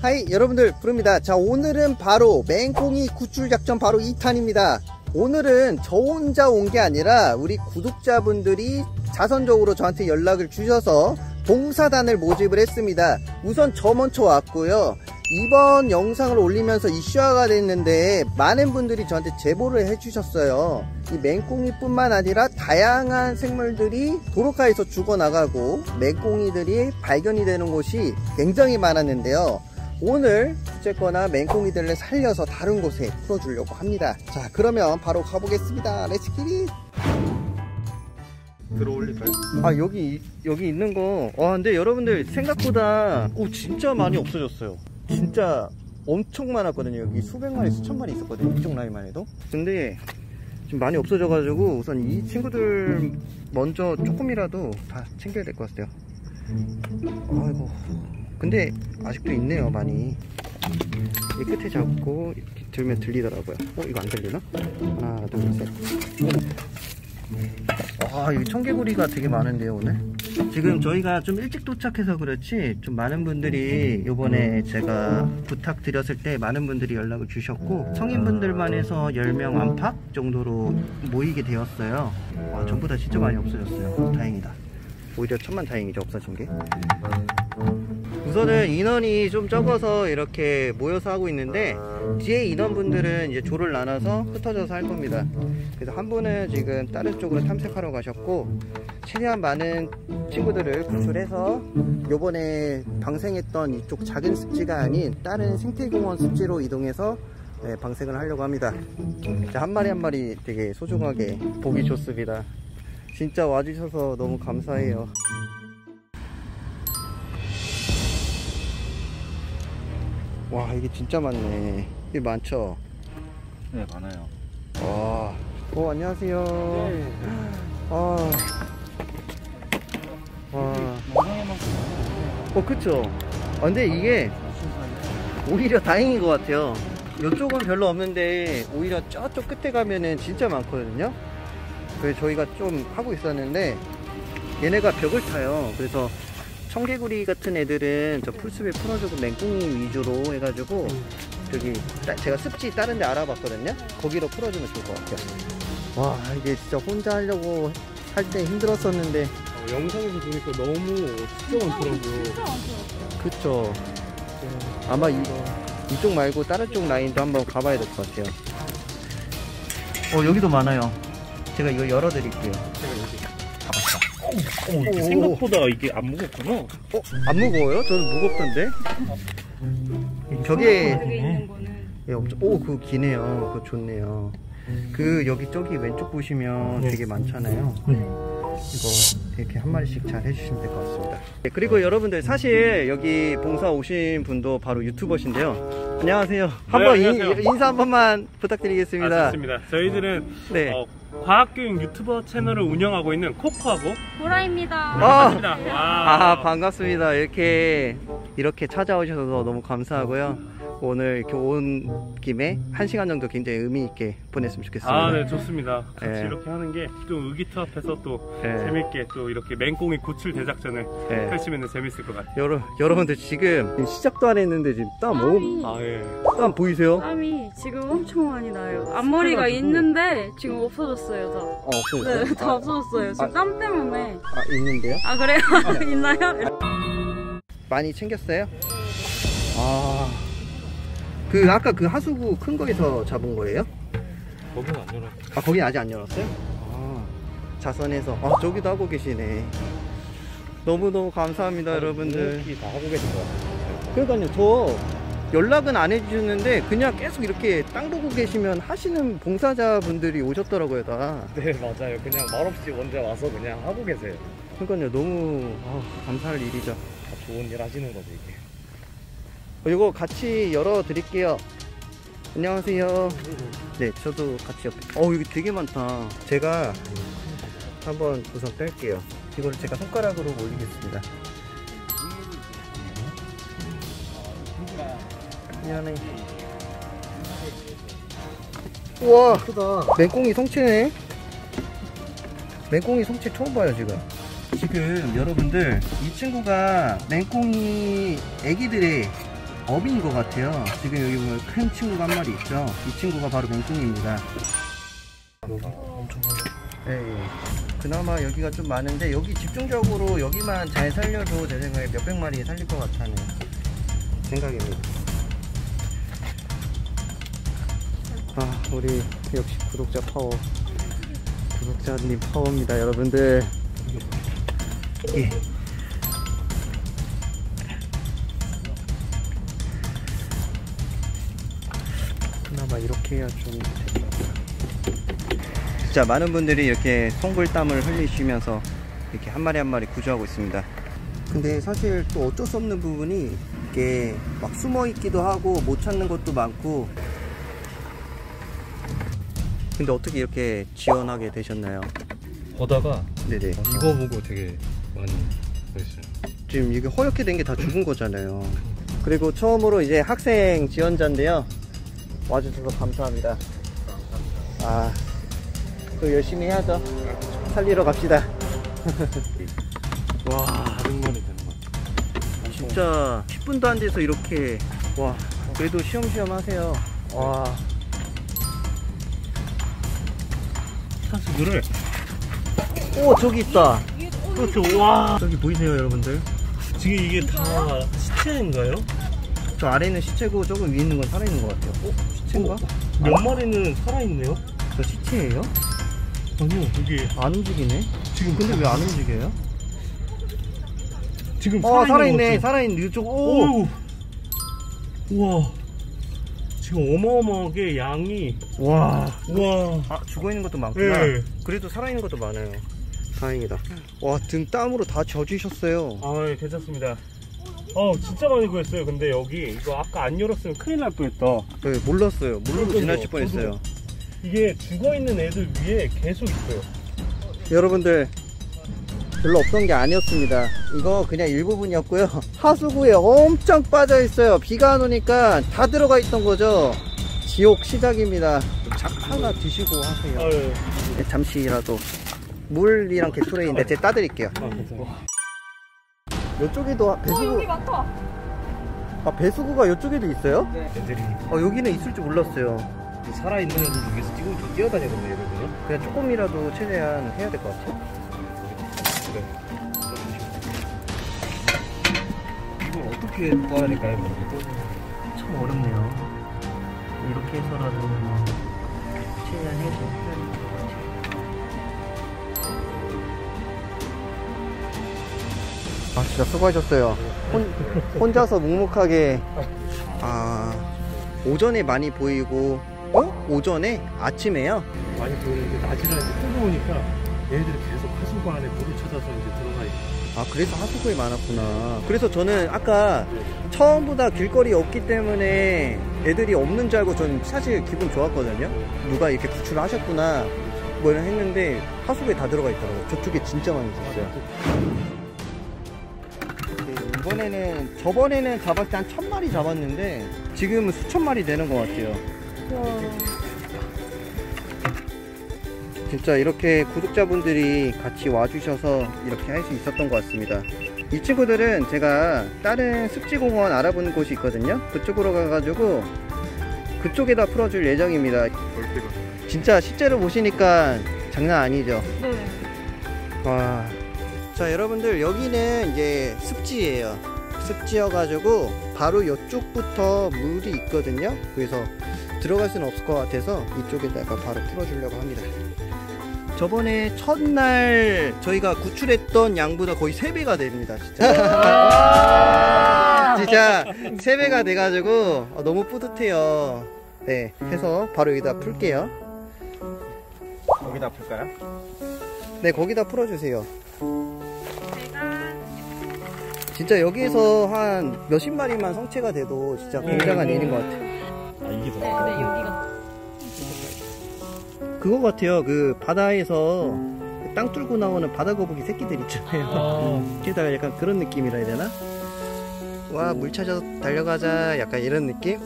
하이 여러분들 부릅니다. 자 오늘은 바로 맹꽁이 구출 작전 바로 2탄입니다. 오늘은 저 혼자 온 게 아니라 우리 구독자분들이 자선적으로 저한테 연락을 주셔서 봉사단을 모집을 했습니다. 우선 저 먼저 왔고요. 이번 영상을 올리면서 이슈화가 됐는데 많은 분들이 저한테 제보를 해주셨어요. 이 맹꽁이 뿐만 아니라 다양한 생물들이 도로가에서 죽어나가고 맹꽁이들이 발견이 되는 곳이 굉장히 많았는데요 오늘 어쨌거나 맹꽁이들을 살려서 다른 곳에 풀어주려고 합니다. 자 그러면 바로 가보겠습니다. 렛츠기리 들어올릴까요? 아 여기 여기 있는 거와 근데 여러분들 생각보다 오 진짜 많이 없어졌어요. 진짜 엄청 많았거든요. 여기 수백 마리 수천 마리 있었거든요. 이쪽 라인만 해도. 근데 지금 많이 없어져 가지고 우선 이 친구들 먼저 조금이라도 다 챙겨야 될 것 같아요. 아이고 근데 아직도 있네요 많이 이 끝에 잡고 이렇게 들면 들리더라고요 어 이거 안 들리나? 하나 둘셋 와, 이 청개구리가 되게 많은데요, 오늘? 지금 저희가 좀 일찍 도착해서 그렇지, 좀 많은 분들이 요번에 제가 부탁드렸을 때 많은 분들이 연락을 주셨고, 성인분들만 해서 10명 안팎 정도로 모이게 되었어요. 와, 전부 다 진짜 많이 없어졌어요. 다행이다. 오히려 천만 다행이죠, 없어진 게. 우선은 인원이 좀 적어서 이렇게 모여서 하고 있는데 뒤에 인원분들은 이제 조를 나눠서 흩어져서 할 겁니다. 그래서 한 분은 지금 다른 쪽으로 탐색하러 가셨고 최대한 많은 친구들을 구출해서 요번에 방생했던 이쪽 작은 습지가 아닌 다른 생태공원 습지로 이동해서 네, 방생을 하려고 합니다. 자, 한 마리 한 마리 되게 소중하게 보기 좋습니다. 진짜 와주셔서 너무 감사해요 와 이게 진짜 많네. 이게 많죠? 네 많아요. 와, 오 안녕하세요. 아, 와, 어 그쵸. 아, 근데 이게 오히려 다행인 것 같아요. 이쪽은 별로 없는데 오히려 저쪽 끝에 가면은 진짜 많거든요. 그래서 저희가 좀 하고 있었는데 얘네가 벽을 타요. 그래서 청개구리 같은 애들은 저 풀숲에 풀어주고 맹꽁이 위주로 해가지고 저기 따- 제가 습지 다른 데 알아봤거든요. 거기로 풀어주면 좋을 것 같아요. 와 이게 진짜 혼자 하려고 할 때 힘들었었는데. 어, 영상에서 보니까 너무 진짜 많더라고요. 그쵸. 아마 이, 이쪽 말고 다른 쪽 라인도 한번 가봐야 될 것 같아요. 어 여기도 많아요. 제가 이거 열어드릴게요 어, 이게 생각보다 이게 안 무겁구나 어? 안 무거워요? 저는 무겁던데 저게 예, 엄청, 오, 그거 기네요. 그거 좋네요. 그, 여기, 저기 왼쪽 보시면 되게 많잖아요. 이거 이렇게 한 마리씩 잘 해주시면 될 것 같습니다. 네, 그리고 여러분들 사실 여기 봉사 오신 분도 바로 유튜버신데요. 안녕하세요. 한번 인- 안녕하세요. 인사 한 번만 부탁드리겠습니다. 아, 좋습니다 저희들은 네. 어, 과학교육 유튜버 채널을 운영하고 있는 코코하고 보라입니다. 아, 반갑습니다 와. 아, 반갑습니다. 이렇게, 이렇게 찾아오셔서 너무 감사하고요. 오늘 이렇게 온 김에 한 시간 정도 굉장히 의미 있게 보냈으면 좋겠습니다. 아, 네, 좋습니다. 같이 네. 이렇게 하는 게 좀 의기투합해서 또 네. 재밌게 또 이렇게 맹꽁이 구출 대작전을 네. 펼치면 재밌을 것 같아요. 여러, 여러분들 지금 시작도 안 했는데 지금 땀, 오, 땀이, 아, 예. 땀 보이세요? 땀이 지금 엄청 많이 나요. 앞머리가. 있는데 지금 없어졌어요, 다. 어, 없어요. 네, 다 없어졌어요. 지금 아. 땀 때문에. 아, 있는데요? 아, 그래요? 있나요? 많이 챙겼어요? 아, 그 아까 그 하수구 큰 거에서 잡은 거예요? 거기는 안 열어. 아, 거기 아직 안 열었어요? 아, 자선해서. 아, 저기도 하고 계시네. 너무너무 감사합니다, 여러분들. 다 하고 계신 것 같아요. 그러니까요, 저 연락은 안 해주셨는데 그냥 계속 이렇게 땅 보고 계시면 하시는 봉사자분들이 오셨더라고요, 다. 네 맞아요 그냥 말없이 먼저 와서 그냥 하고 계세요 그러니까요, 너무 아, 감사할 일이죠. 다 좋은 일 하시는 거죠 이게 어, 이거 같이 열어 드릴게요. 안녕하세요. 네, 저도 같이 옆에. 어, 여기 되게 많다. 제가 한번 우선 뺄게요. 이걸 제가 손가락으로 올리겠습니다. 미안해. 우와, 크다. 맹꽁이 성체네. 맹꽁이 성체 처음 봐요, 지금. 지금 여러분들, 이 친구가 맹꽁이 애기들의 업인 것 같아요. 지금 여기 보면 큰 친구가 한 마리 있죠. 이 친구가 바로 맹꽁입니다. 엄청. 네, 그나마 여기가 좀 많은데 여기 집중적으로 여기만 잘 살려도 제 생각에 몇백 마리 살릴 것 같다는 생각입니다. 아, 우리 역시 구독자 파워. 구독자님 파워입니다, 여러분들. 예. 그나마 이렇게 해야 좀 진짜 많은 분들이 이렇게 송골땀을 흘리시면서 이렇게 한 마리 한 마리 구조하고 있습니다. 근데 사실 또 어쩔 수 없는 부분이 이게 막 숨어 있기도 하고 못 찾는 것도 많고 근데 어떻게 이렇게 지원하게 되셨나요? 보다가 네네. 이거 보고 되게 많이 그랬어요. 지금 이게 허옇게 된 게 다 죽은 거잖아요. 그리고 처음으로 이제 학생 지원자인데요. 와주셔서 감사합니다. 아, 또 열심히 해야죠. 살리러 갑시다. 와, 말이 되는 것 같아. 진짜 10분도 안 돼서 이렇게, 와, 그래도 쉬엄쉬엄 하세요. 와, 사수들을 오, 저기 있다. 그렇죠. 와. 저기 보이세요, 여러분들? 지금 이게 다 시체인가요? 저 아래는 시체고 조금 위에 있는 건 살아있는 것 같아요. 어? 시체인가? 몇 마리는 살아있네요? 저 시체예요? 아니요, 이게 안 움직이네? 지금 근데 왜 안 움직여요? 지금 어 살아있네 것 살아있네 이쪽 오 오! 우와. 지금 어마어마하게 양이. 와. 우와. 아 죽어있는 것도 많구나 네. 그래도 살아있는 것도 많아요 다행이다 와 등 땀으로 다 젖으셨어요 아, 예, 괜찮습니다. 어, 진짜 많이 구했어요. 근데 여기 이거 아까 안 열었으면 큰일 날 뻔했다. 네 몰랐어요 모르고 그러니까요. 지나칠 뻔했어요 이게 죽어 있는 애들 위에 계속 있어요. 여러분들 별로 없던 게 아니었습니다 이거 그냥 일부분이었고요 하수구에 엄청 빠져 있어요 비가 안 오니까 다 들어가 있던 거죠 지옥 시작입니다 잡 하나 드시고 하세요. 네, 잠시라도 물이랑 개토레인데 제가 따드릴게요 아. 이쪽에도 배수구 여기 많다. 아 배수구가 이쪽에도 있어요? 애들이 어 여기는 있을 줄 몰랐어요 살아있는 애들 중에서 뛰고 뛰어다니던데 얘들은. 그냥 조금이라도 최대한 해야 될 것 같아요 그래. 이걸 어떻게 될까요? 참 어렵네요 이렇게 해서라도 최대한 해서 해야 될 아 진짜 수고하셨어요 혼, 혼자서 묵묵하게 아 오전에 많이 보이고 어? 오전에? 아침에요? 많이 보이는데 낮이라 뜨거우니까 얘네들이 계속 하수구 안에 물을 찾아서 이제 들어가 있고 아 그래서 하수구에 많았구나 그래서 저는 아까 처음보다 길거리 없기 때문에 애들이 없는 줄 알고 저는 사실 기분 좋았거든요 누가 이렇게 구출을 하셨구나 뭐 이런 했는데 하수구에 다 들어가 있더라고요 저쪽에 진짜 많이 있었어요 네, 이번에는 저번에는 잡았을 때 한 천 마리 잡았는데 지금은 수천 마리 되는 것 같아요 진짜 이렇게 구독자분들이 같이 와주셔서 이렇게 할 수 있었던 것 같습니다. 이 친구들은 제가 다른 습지공원 알아보는 곳이 있거든요. 그쪽으로 가가지고 그쪽에다 풀어줄 예정입니다. 진짜 실제로 보시니까 장난 아니죠. 네. 와. 자, 여러분들, 여기는 이제 습지예요. 습지여가지고, 바로 이쪽부터 물이 있거든요. 그래서 들어갈 수는 없을 것 같아서 이쪽에다가 바로 풀어주려고 합니다. 저번에 첫날 저희가 구출했던 양보다 거의 3배가 됩니다, 진짜. 진짜 3배가 돼가지고 어, 너무 뿌듯해요. 네, 해서 바로 여기다 풀게요. 거기다 풀까요? 네, 거기다 풀어주세요. 진짜 여기에서 한 몇십 마리만 성체가 돼도 진짜 굉장한 일인 것 같아요. 아 이게 더 네. 네 여기가 그거 같아요. 그 바다에서 땅 뚫고 나오는 바다 거북이 새끼들 있잖아요. 게다가 약간 그런 느낌이라 해야 되나? 와, 물 찾아 달려가자. 약간 이런 느낌?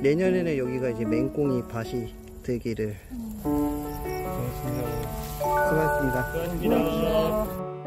내년에는 여기가 이제 맹꽁이 밭이 되기를. 고맙습니다. 수고하셨습니다. 수고하십니다.